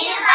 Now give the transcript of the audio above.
Yeah.